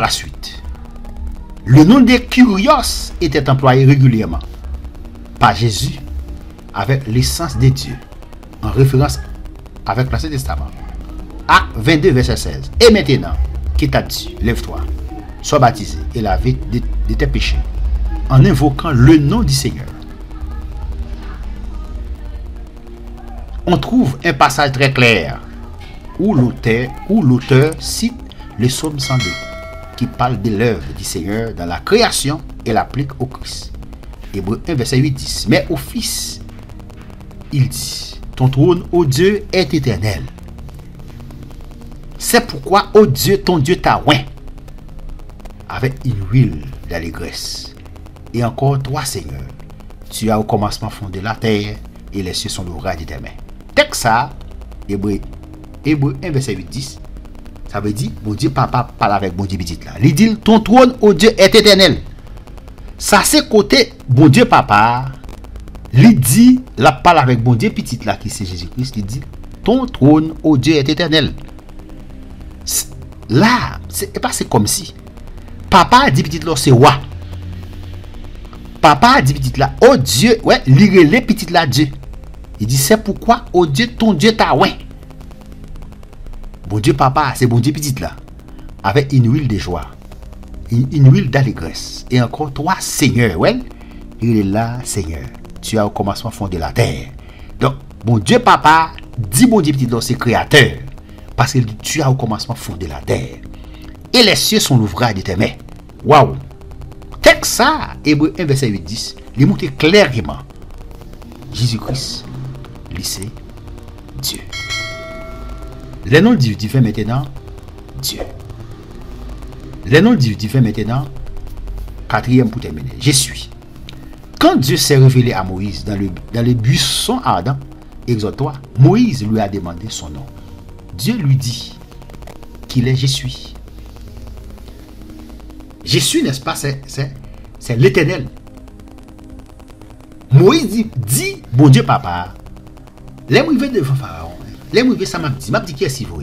la suite. Le nom de Kyrios était employé régulièrement par Jésus avec l'essence de Dieu, en référence avec l'Ancien Testament. Acte 22, verset 16. Et maintenant, qui t'a dit, lève-toi, sois baptisé et lavé de, de tes péchés, en invoquant le nom du Seigneur. On trouve un passage très clair où l'auteur, où l'auteur cite le psaume 102 qui parle de l'œuvre du Seigneur dans la création et l'applique au Christ. Hébreu 1, verset 8, 10. Mais au Fils, il dit, ton trône, ô Dieu, est éternel. C'est pourquoi, ô Dieu, ton Dieu t'a oint avec une huile d'allégresse. Et encore toi, Seigneur, tu as au commencement fondé la terre et les cieux sont l'ouvrage de tes mains. Texte ça, Hébreu, Hébreu 1, verset 8, 10. Ça veut dire, bon Dieu, papa parle avec bon Dieu, petit là. Il dit, ton trône, oh Dieu, est éternel. Ça, c'est côté, bon Dieu, papa. Il dit, la parle avec bon Dieu, petit là, qui c'est Jésus-Christ. Il dit, ton trône, oh Dieu, est éternel. Là, c'est pas comme si. Papa dit, petit là, c'est roi. Papa dit, petit là, oh Dieu, ouais, lire les petit là, Dieu. Il dit, c'est pourquoi, oh Dieu, ton Dieu t'a ouais. Bon Dieu papa, c'est bon Dieu petit là. Avec une huile de joie. Une, huile d'allégresse. Et encore toi, Seigneur, ouais. Il est là, Seigneur. Tu as au commencement fondé la terre. Donc, bon Dieu papa, dit bon Dieu petit là, c'est créateur. Parce que tu as au commencement fondé la terre. Et les cieux sont l'ouvrage de tes mains. Waouh! Texte ça, Hébreu 1, verset 8, 10, il montre clairement Jésus-Christ, lycée, Dieu. Les noms du divin maintenant, Dieu. Les noms du divin maintenant, quatrième pour terminer, je suis. Quand Dieu s'est révélé à Moïse dans le, dans le buisson ardent, exhorte-toi, Moïse lui a demandé son nom. Dieu lui dit qu'il est Je suis. Je suis, n'est-ce pas, c'est, l'éternel. Moïse dit, bon Dieu papa, les arrivé devant Pharaon, les arrivé ça m'a dit, m'a dit qui est-ce vous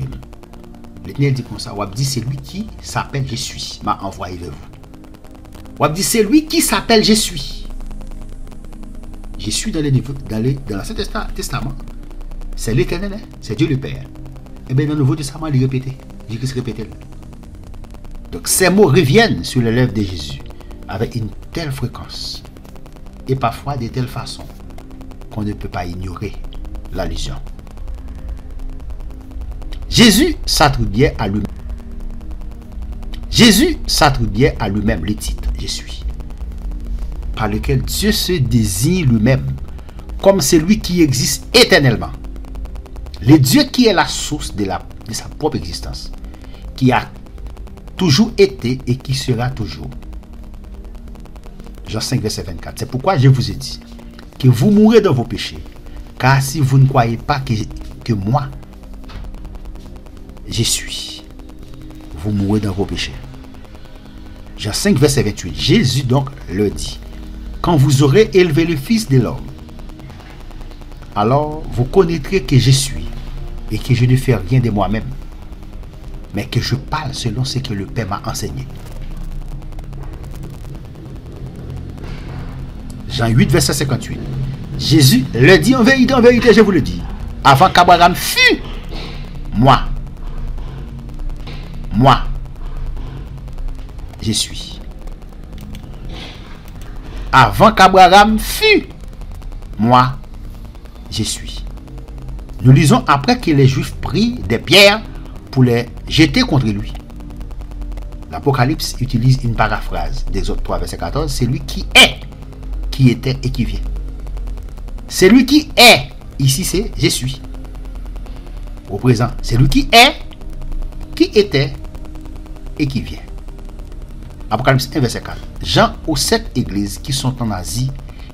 L'éternel dit comme ça, ou dit c'est lui qui s'appelle Je suis, m'a envoyé vers vous. Ou dit c'est lui qui s'appelle Je suis. Je suis dans, l'Ancien Testa- Testament. C'est l'éternel, hein, c'est Dieu le Père. Et bien dans le Nouveau Testament, il répète. Jésus-Christ répétait. Donc ces mots reviennent sur les lèvres de Jésus avec une telle fréquence et parfois de telle façon qu'on ne peut pas ignorer l'allusion. Jésus s'attribuait à lui-même. Jésus s'attribuait à lui-même le titre Je suis, par lequel Dieu se désigne lui-même comme celui qui existe éternellement. Le Dieu qui est la source de, sa propre existence, qui a toujours été et qui sera toujours. Jean 5, verset 24. C'est pourquoi je vous ai dit que vous mourrez dans vos péchés. Car si vous ne croyez pas que moi, je suis, vous mourrez dans vos péchés. Jean 5, verset 28. Jésus donc le dit. Quand vous aurez élevé le Fils de l'homme, alors vous connaîtrez que je suis et que je ne fais rien de moi-même, mais que je parle selon ce que le Père m'a enseigné. Jean 8, verset 58. Jésus le dit en vérité, en vérité, je vous le dis. Avant qu'Abraham fût, moi, moi, je suis. Avant qu'Abraham fût, moi, je suis. Nous lisons après que les Juifs prirent des pierres pour les jeter contre lui. L'Apocalypse utilise une paraphrase d'Exode 3, verset 14. C'est lui qui est, qui était et qui vient. C'est lui qui est. Ici, c'est je suis. Au présent, c'est lui qui est, qui était et qui vient. Apocalypse 1, verset 4. Jean aux sept églises qui sont en Asie,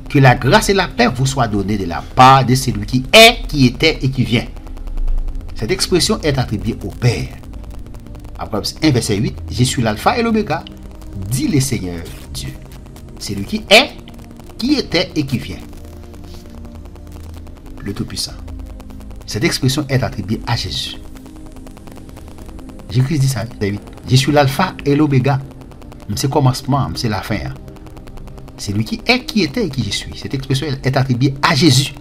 que la grâce et la paix vous soient données de la part de celui qui est, qui était et qui vient. Cette expression est attribuée au Père. Apocalypse 1, verset 8. Je suis l'alpha et l'oméga, dit le Seigneur Dieu. C'est lui qui est, qui était et qui vient. Le Tout-Puissant. Cette expression est attribuée à Jésus. Jésus-Christ dit ça, David. Je suis l'alpha et l'oméga. C'est le commencement, c'est la fin. hein. C'est lui qui est, qui était et qui je suis. Cette expression est attribuée à Jésus.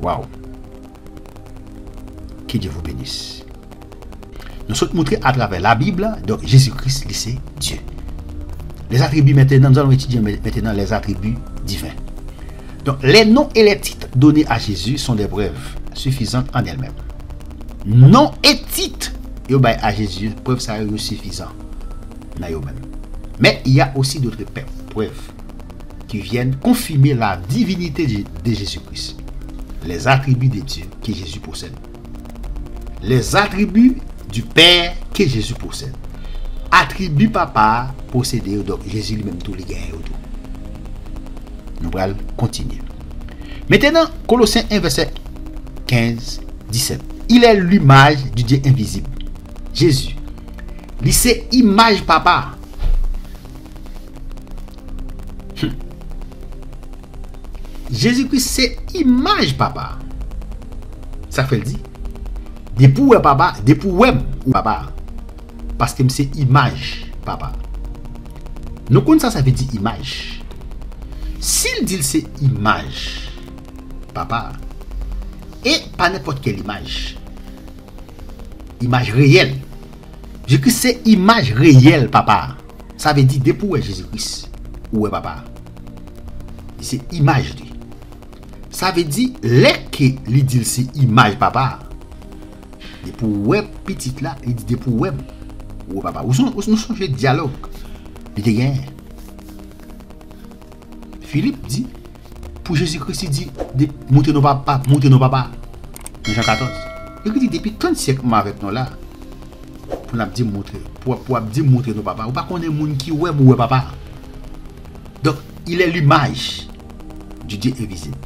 Waouh. Que Dieu vous bénisse. Nous sommes montrés à travers la Bible, donc Jésus-Christ, c'est Dieu. Les attributs maintenant, nous allons étudier maintenant les attributs divins. Donc, les noms et les titres donnés à Jésus sont des preuves suffisantes en elles-mêmes. Nom et titre yo bay à Jésus, preuve ça est suffisant. eux-mêmes. Mais il y a aussi d'autres preuves qui viennent confirmer la divinité de Jésus-Christ. Les attributs de Dieu que Jésus possède. Les attributs du Père que Jésus possède. Attributs papa possédés, donc Jésus lui-même tout les gagne. Nous allons continuer. Maintenant, Colossiens 1, verset 15, 17. Il est l'image du Dieu invisible. Jésus. Li se imaj papa. Hm. Jezikris se imaj papa. Sa fel di. Depou wè papa, depou wèm ou papa. Paske mse imaj papa. Nou kon sa sa fe di imaj. Sil dil se imaj papa. E pa nepot kel imaj. imaj reyel. Jekris se imaj reyel, papa. Sa ve di depou we Jezikris. Ou we, papa. Se imaj di. Sa ve di leke li dil se imaj, papa. Depou we pitit la, li di depou we. Ou we, papa. Ou son, son, son je diyalog. Li de gen. Filip di, pou Jezikris si di, monte nou papa, monte nou papa. Jean 14. E ki di depi 30 sek maret nou la, pou ap di moutre, pou ap di moutre nou papa. Ou pa konen moun ki wè mou wè papa. Dok, ilè l'imaj du Dieu invisible.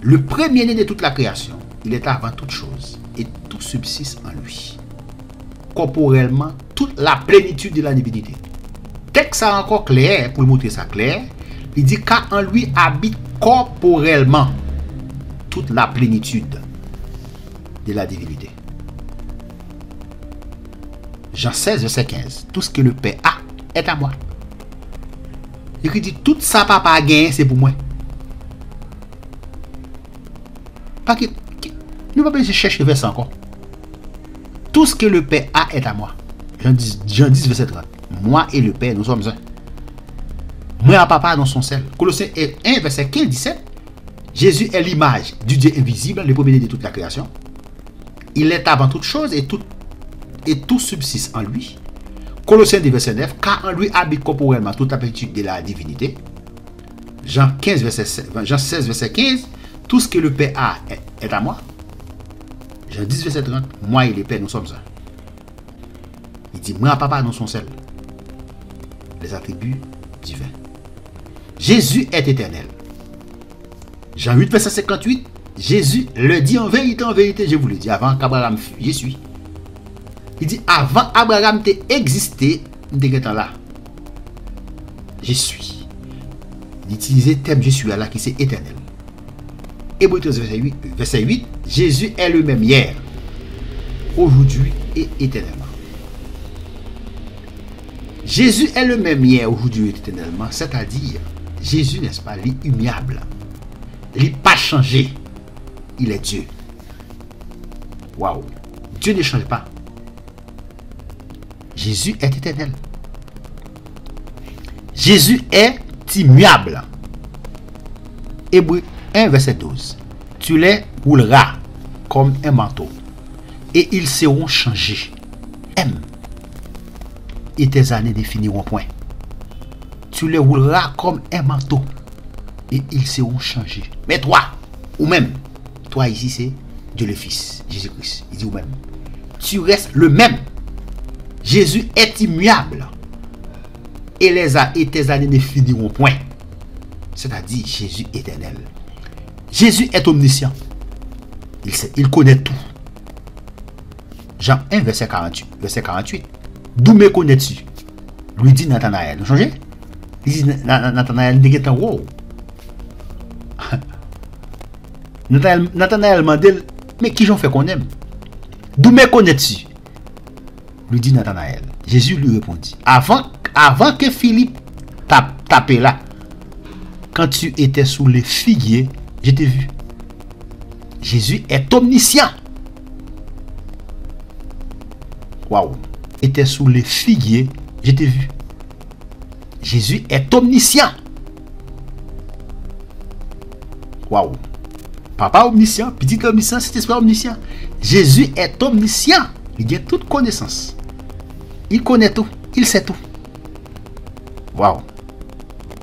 Le premier-né de toute la création, il est avant toute chose et tout subsiste en lui. Corporellement, toute la plénitude de la divinité. Tek sa ankon kler, pou moutre sa kler, li di ka an lui habite corporellement toute la plénitude de la divinité. Jean 16, verset 15. Tout ce que le Père a est à moi. Il dit tout ça papa a gagné, c'est pour moi. Pas que, nous pas besoin chercher verset encore. Tout ce que le Père a est à moi. Jean 10, Jean 10 verset 30. Moi et le Père, nous sommes un. Moi et papa, nous sommes seuls. Colossiens 1, verset 15, 17. Jésus est l'image du Dieu invisible, le premier de toute la création. Il est avant toute chose et tout, subsiste en lui. Colossiens 2, verset 9. Car en lui habite corporellement toute la plénitude de la divinité. Jean 15, verset 16, Jean 16, verset 15. Tout ce que le Père a est, à moi. Jean 10, verset 30. Moi et le Père, nous sommes un. Il dit, moi papa, nous sommes seuls. Les attributs divins. Jésus est éternel. Jean 8, verset 58. Jésus le dit en vérité, en vérité, je vous le dis, avant qu'Abraham fût, je suis. Il dit, avant Abraham t'ait existé, t'es là. Je suis. Il utilisait thème je suis là qui c'est éternel. Hébreu 13, verset 8, verset 8, Jésus est le même hier, aujourd'hui et éternellement. Jésus est le même hier, aujourd'hui et éternellement, c'est-à-dire, Jésus, n'est-ce pas, l'immuable. Il n'est pas changé. Il est Dieu. Waouh. Dieu ne change pas. Jésus est éternel. Jésus est immuable. Hébreu 1, verset 12. Tu les rouleras comme un manteau, et ils seront changés. M. Et tes années ne finiront point. Tu les rouleras comme un manteau, et ils seront changés. Mais toi, ou même, toi ici c'est Dieu le Fils, Jésus-Christ. Il dit ou même, tu restes le même. Jésus est immuable. Et, les et tes années ne finiront point. C'est-à-dire Jésus éternel. Jésus est omniscient. Il, sait, il connaît tout. Jean 1, verset 48. Verset 48. D'où me connais-tu Lui dit Nathanaël. Vous changez Il dit Na- Na- Nathanaël, il dit Nathanaël m'a dit, mais qui j'en fait qu'on aime? D'où me connais-tu? Lui dit Nathanaël. Jésus lui répondit, avant, que Philippe tape, là, quand tu étais sous les figuiers, je t'ai vu. Jésus est omniscient. Waouh. Était sous les figuiers, je t'ai vu. Jésus est omniscient. Waouh. Papa omniscient, petit omniscient, cet esprit omniscient. Jésus est omniscient. Il a toute connaissance. Il connaît tout. Il sait tout. Waouh.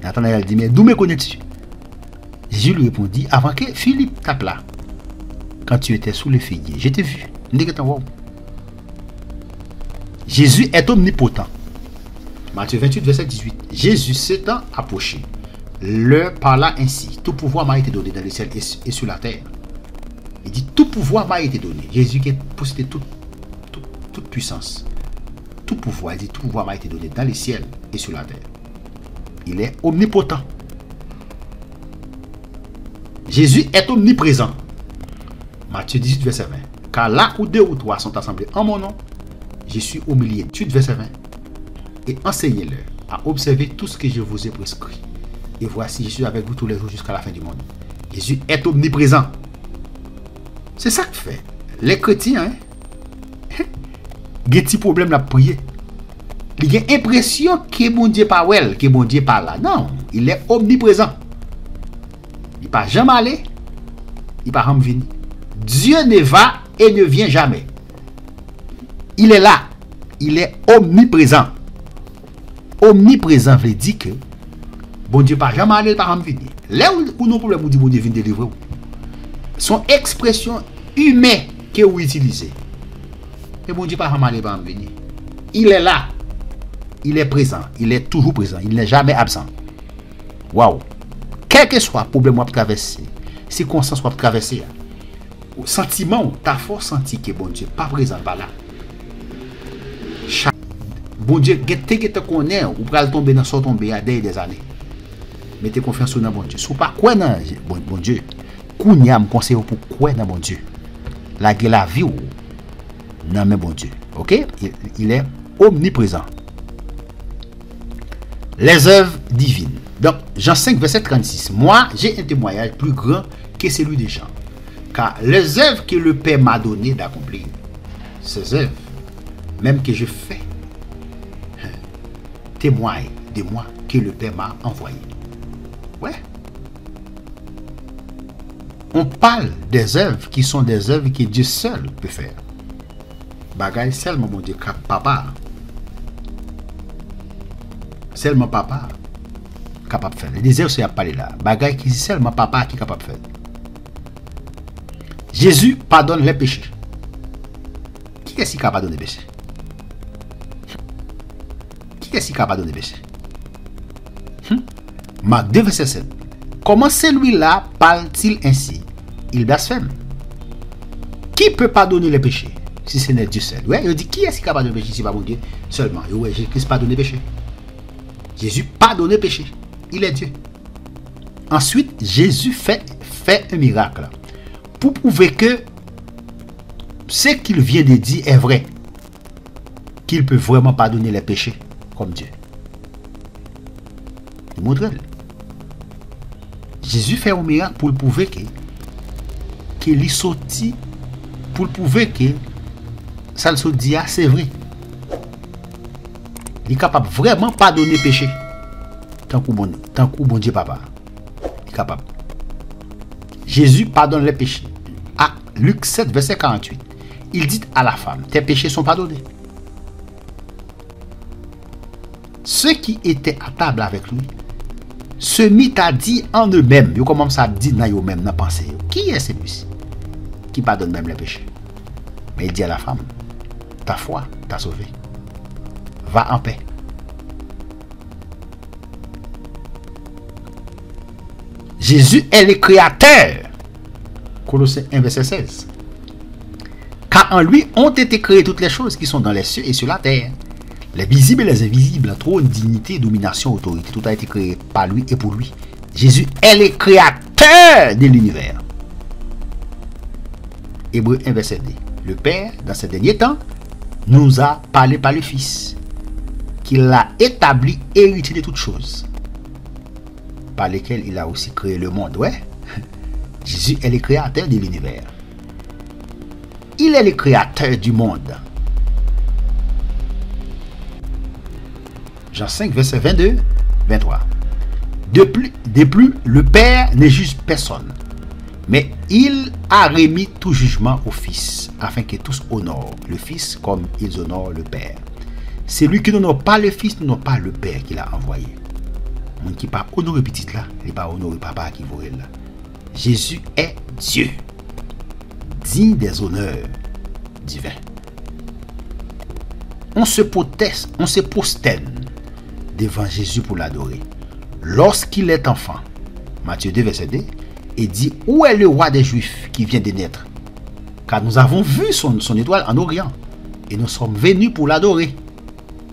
Nathanaël dit, mais d'où me connais-tu? Jésus lui répondit, avant que Philippe tape là, quand tu étais sous les figuiers, je t'ai vu. Jésus est omnipotent. Matthieu 28, verset 18. Jésus s'étant approché, leur parla ainsi. Tout pouvoir m'a été donné dans les ciels et sur la terre. Il dit, tout pouvoir m'a été donné. Jésus qui possédé toute, puissance. Tout pouvoir, il dit, tout pouvoir m'a été donné dans les ciels et sur la terre. Il est omnipotent. Jésus est omniprésent. Matthieu 18, verset 20. Car là où deux ou trois sont assemblés en mon nom, je suis au milieu. 18, verset 20. Et enseignez-leur à observer tout ce que je vous ai prescrit. Et voici, je suis avec vous tous les jours jusqu'à la fin du monde. Jésus est omniprésent. C'est ça que fait. Les chrétiens, hein, des petits problèmes à prier. Il y a l'impression que mon Dieu pas well, que pas là. Non, il est omniprésent. Il pas jamais allé, il pas jamais venir. Dieu ne va et ne vient jamais. Il est là. Il est omniprésent. Omniprésent veut dire que Bon Dieu pas jamais aller par venir. Là où nous problème on dit bon Dieu vient délivrer. Son expression humaine que vous utilisez. Et bon Dieu pas jamais aller par venir. Il est là. Il est présent, il est toujours présent, il n'est jamais absent. Waouh. Quel que soit le problème que traversé, circonstance que traversé, sentiment, ta force senti que bon Dieu pas présent pas là. Bon Dieu, que tu connais, ou pral tomber dans son tombé à des années. Mettez confiance dans bon Dieu. Si pas quoi dans bon, Dieu, kounya me conseille pour quoi dans bon Dieu. La la vie ou? Non mais bon Dieu. OK? il est omniprésent les œuvres divines. Donc, Jean 5, verset 36. Moi, j'ai un témoignage plus grand que celui des gens. Car les œuvres que le Père m'a donné d'accomplir, ces œuvres, même que je fais, hein, témoignent de moi que le Père m'a envoyé. Ouais. On parle des œuvres qui sont des œuvres que Dieu seul peut faire. Bagaille seulement, mon Dieu, papa, seulement papa capable de faire. Le désert, c'est à parler là. Bagaille qui seulement papa qui est capable de faire. Jésus pardonne les péchés. Qui est-ce qui de les péchés? Qui est-ce qui de les péchés? Marc 2, verset 7. Comment celui-là parle-t-il ainsi? Il blasphème. Qui peut pardonner les péchés si ce n'est Dieu seul? Ouais, il dit qui est-ce qui est capable de pécher si pas mon Dieu? Seulement Ouais, Jésus-Christ pardonne les péchés. Jésus pardonne péché. Il est Dieu. Ensuite, Jésus fait, fait un miracle pour prouver que ce qu'il vient de dire est vrai. Qu'il peut vraiment pardonner les péchés comme Dieu. Il montre. Jésus fait un miracle pour prouver que qu'il est sorti pour prouver que ça le dit ah, c'est vrai. Il est capable vraiment pardonner péché. Tant que bon, tant que bon Dieu papa. Il est capable. Jésus pardonne les péchés. À Luc 7, verset 48. Il dit à la femme, tes péchés sont pardonnés. Ceux qui étaient à table avec lui se mit a di an de mem, yo komam sa di nan yo mem nan panse yo. Ki e se mis? Ki padon mem le peche? Men di a la fam, ta fwa, ta sove. Va an pe. Jésus est le créateur. Colossiens 1, verset 16. Car en lui ont été créées toutes les choses qui sont dans les cieux et sur la terre. Les visibles et les invisibles, trône, dignité, domination, autorité, tout a été créé par lui et pour lui. Jésus est le créateur de l'univers. Hébreu 1, verset 2. le Père, dans ces derniers temps, nous a parlé par le Fils, qu'il l'a établi héritier de toutes choses, par lesquelles il a aussi créé le monde. Ouais, Jésus est le créateur de l'univers. Il est le créateur du monde. Jean 5, verset 22, 23. De plus, de plus le Père ne juge personne, mais il a remis tout jugement au Fils, afin que tous honorent le Fils comme ils honorent le Père. Celui qui n'honore pas le Fils n'honore pas le Père qu'il a envoyé. Mon qui pas honoré petit là, il pas honoré papa qui voit là. Jésus est Dieu, digne des honneurs divins. On se proteste, on se prosterne devant Jésus pour l'adorer. Lorsqu'il est enfant, Matthieu 2, verset 2, et dit Où est le roi des Juifs qui vient de naître? Car nous avons vu son, étoile en Orient et nous sommes venus pour l'adorer.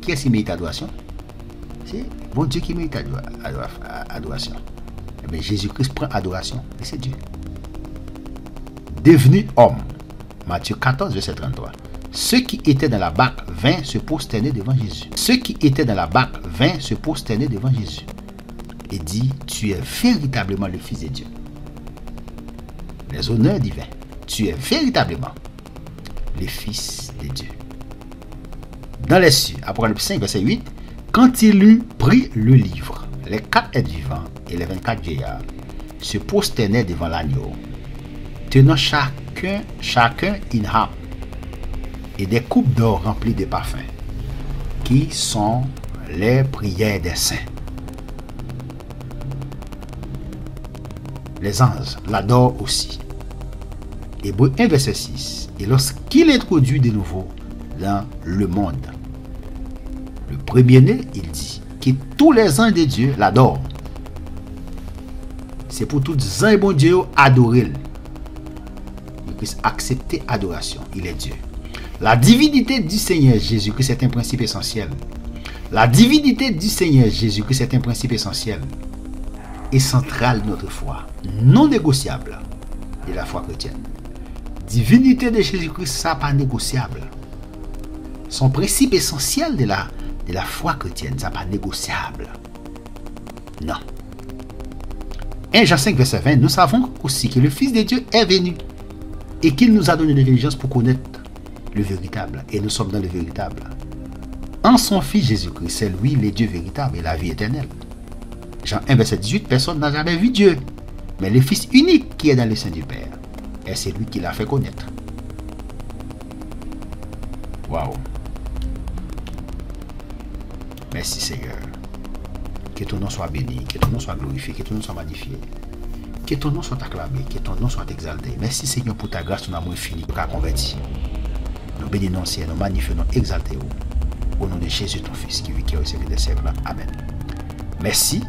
Qui est-ce qui mérite adoration? C'est bon Dieu qui mérite adoration. Mais Jésus-Christ prend adoration et c'est Dieu. Devenu homme, Matthieu 14, verset 33. Ceux qui étaient dans la barque vinrent se prosterner devant Jésus. Ceux qui étaient dans la barque vinrent se prosterner devant Jésus. Et dit, tu es véritablement le Fils de Dieu. Les honneurs divins. Tu es véritablement le Fils de Dieu. Dans les cieux, Apocalypse 5, verset 8, quand il eut pris le livre, les quatre êtres vivants et les 24 vieillards se prosternaient devant l'agneau, tenant chacun, chacun une et des coupes d'or remplies de parfums, qui sont les prières des saints. Les anges l'adorent aussi. Hébreu 1, verset 6. Et lorsqu'il introduit de nouveau dans le monde, le premier-né, il dit que tous les anges de Dieu l'adorent. C'est pour tous les anges de Dieu adorer. Ils puissent accepter adoration. Il est Dieu. La divinité du Seigneur Jésus-Christ est un principe essentiel. La divinité du Seigneur Jésus-Christ est un principe essentiel et central de notre foi, non négociable de la foi chrétienne. Divinité de Jésus-Christ, ça pas négociable. Son principe essentiel de la, de la foi chrétienne, ça pas négociable. Non. 1 Jean 5, verset 20, nous savons aussi que le Fils de Dieu est venu et qu'il nous a donné l'intelligence pour connaître le véritable. Et nous sommes dans le véritable. En son Fils Jésus-Christ, c'est lui le Dieu véritable et la vie éternelle. Jean 1, verset 18, personne n'a jamais vu Dieu, mais le Fils unique qui est dans le sein du Père. Et c'est lui qui l'a fait connaître. Waouh. Merci Seigneur. Que ton nom soit béni, que ton nom soit glorifié, que ton nom soit magnifié. Que ton nom soit acclamé, que ton nom soit exalté. Merci Seigneur pour ta grâce, ton amour infini, pour ta converti. Nous bénissons, nous magnifions, nous exaltons. Au nom de Jésus, ton Fils, qui vit, qui est au des siècles. Amen. Merci.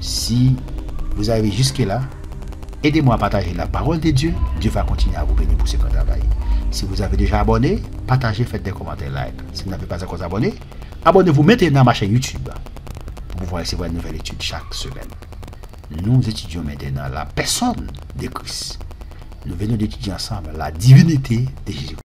Si vous arrivez jusque-là, aidez-moi à partager la parole de Dieu. Dieu va continuer à vous bénir pour ce travail. Si vous avez déjà abonné, partagez, faites des commentaires, like. Si vous n'avez pas encore abonné, abonnez-vous maintenant à ma chaîne YouTube pour pouvoir recevoir une nouvelle étude chaque semaine. Nous étudions maintenant la personne de Christ. Nous venons d'étudier ensemble la divinité de Jésus.